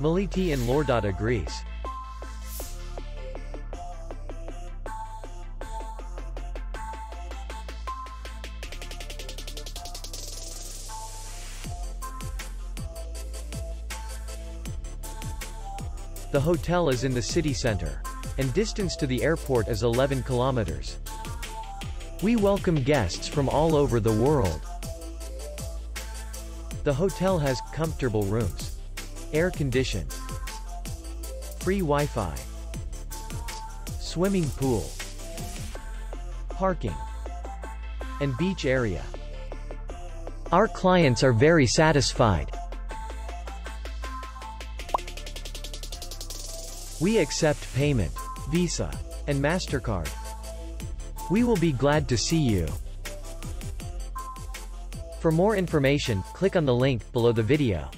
Meliti in Lourdhata, Greece. The hotel is in the city center. And distance to the airport is 11 kilometers. We welcome guests from all over the world. The hotel has comfortable rooms, air conditioned, free Wi-Fi, swimming pool, parking, and beach area. Our clients are very satisfied. We accept payment, Visa, and MasterCard. We will be glad to see you. For more information, click on the link below the video.